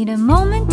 need a moment